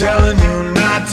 telling you not